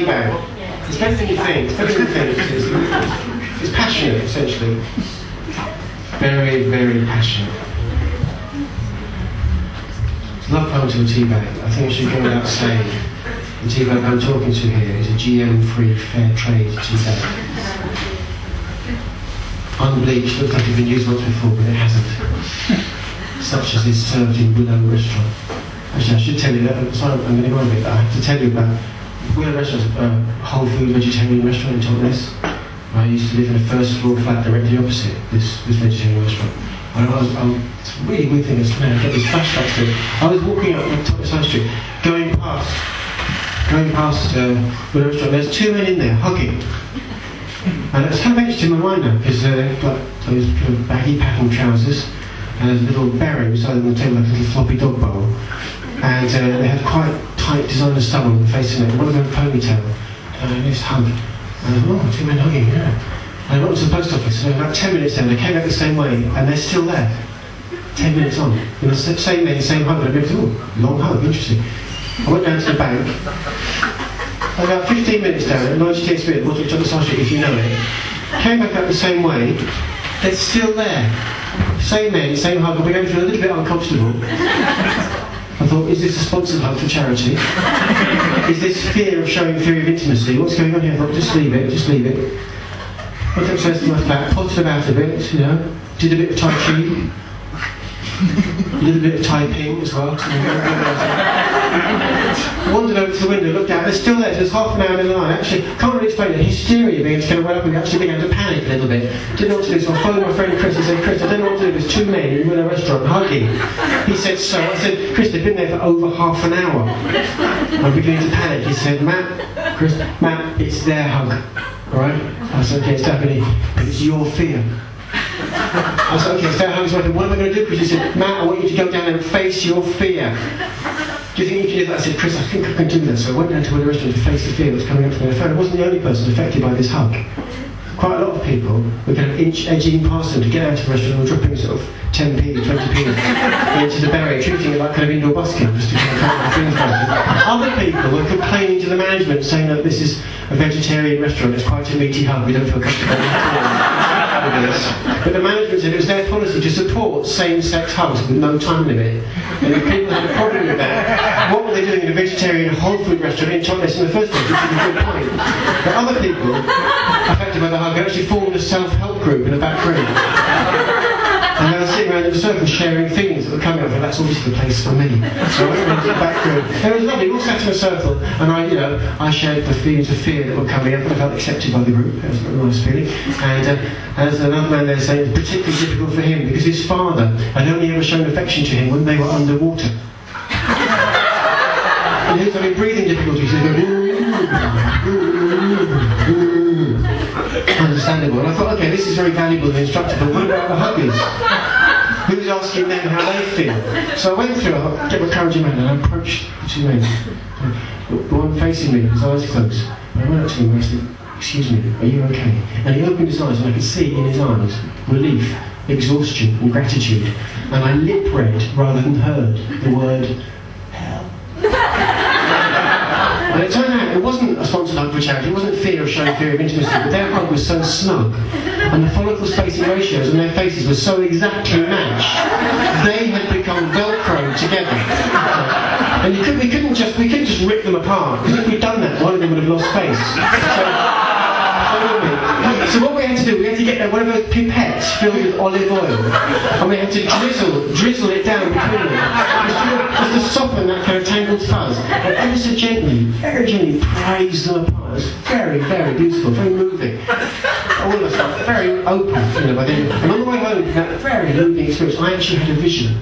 bag. It's better than you think. It's better than you think. It's, passionate, essentially. Very, very passionate. It's love poem to a tea bag. I think I should go without saying. The tea bag I'm talking to here is a GM-free fair trade tea bag. Unbleached, looks like it's been used once before, but it hasn't. Such as is served in Willow Restaurant. Actually, I should tell you that, sorry, I'm going to go on a bit, I have to tell you about Willow Restaurant, a uh, whole food vegetarian restaurant in Totnes. I used to live in a first floor flat directly opposite this, this vegetarian restaurant. And I was, I it's a really weird thing, it's, man, I get these flashbacks to. I was walking up Totnes High Street, going past, going past uh, Willow Restaurant, there's two men in there hugging. And it's etched in my mind now, because uh, got those baggy pattern trousers, and there's a little beret beside them on the table, like a little floppy dog bowl. And uh, they had quite tight designer style on the face it, one of them ponytail, uh, and this hug. And I thought, oh, two men hugging, yeah. And I went to the post office, and about 10 minutes in, they came back the same way, and they're still there. 10 minutes on. You know, same men, same hug, and I went, oh, long hug, interesting. I went down to the bank, about 15 minutes down at 98 Spirit, Water Thomas Street, if you know it. Came back up the same way. They're still there. Same men, same hug. I began to feel a little bit uncomfortable. I thought, is this a sponsored hug for charity? is this fear of showing fear of intimacy? What's going on here? I thought, just leave it, just leave it. Went upstairs to my flat, potted about a bit, you know, did a bit of Tai Chi. A little bit of typing as well. Wandered over to the window, looked out, they're still there, there's half an hour in the line. Actually, can't really explain the hysteria began to kind of went up and actually began to panic a little bit. Didn't know what to do, so I phoned my friend Chris and said, Chris, I don't know what to do, there's two men in a restaurant hugging. He said, so? I said, Chris, they've been there for over half an hour. I'm beginning to panic. He said, Matt, Chris, Matt, it's their hug. Alright? I said, okay, it's happening, but it's your fear. I said, okay, so how is what am I going to do? Because he said, Matt, I want you to go down and face your fear. Do you think you can do that? I said, Chris, I think I can do that. So I went down to the restaurant to face the fear that was coming up to me. I found I wasn't the only person affected by this hug. Quite a lot of people were kind of inch, edging past them to get out of the restaurant and dropping sort of 10p, 20p into the beret, treating it like kind of indoor busking, just to kind of Other people were complaining to the management, saying that this is a vegetarian restaurant, it's quite a meaty hug, we don't feel comfortable but the management said it was their policy to support same-sex hugs with no time limit. And if people had a problem with that, what were they doing in a vegetarian whole food restaurant in Totnes in the first place, which is a good point. But other people affected by the hug actually formed a self-help group in the back room. And they were sitting around in a circle sharing things that were coming up, and that's always the place for me. So I went into the back room. It was lovely, we all sat in a circle, and I, you know, I shared the feelings of fear that were coming up, and I felt accepted by the group. It was a nice feeling. And uh, there's another man there saying was particularly difficult for him because his father had only ever shown affection to him when they were underwater. and he was having breathing difficulties. He was going, understandable. And I thought, okay, this is very valuable and instructive, but what about the huggers? Who's asking them how they feel? So I went through, I get my courage in and I approached the two men. The one facing me, his eyes closed. I went up to him and I said, excuse me, are you okay? And he opened his eyes and I could see in his eyes relief, exhaustion and gratitude. And I lip read rather than heard the word hell. and it turned it wasn't a sponsored hug for charity, it wasn't fear of showing fear of intimacy, but their hug was so snug, and the follicle spacing ratios and their faces were so exactly matched, they had become Velcro together. And could, we couldn't just we couldn't just rip them apart, because if we'd done that, one of them would have lost face. So, so what we had to do, we had to get one of those pipettes filled with olive oil, and we had to drizzle, drizzle it down between them, just to, soften that kind of tangled fuzz, and ever so gently, very gently praise them apart. It was very, very beautiful, very moving. All of us felt very open, you know, by then. And on the way home, that very moving experience, I actually had a vision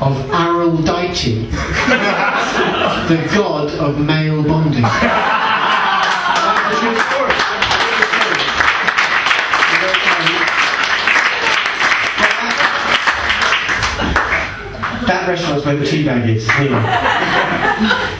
of Aphrodite, the god of male bonding. That restaurant's where the tea bag is. Anyway.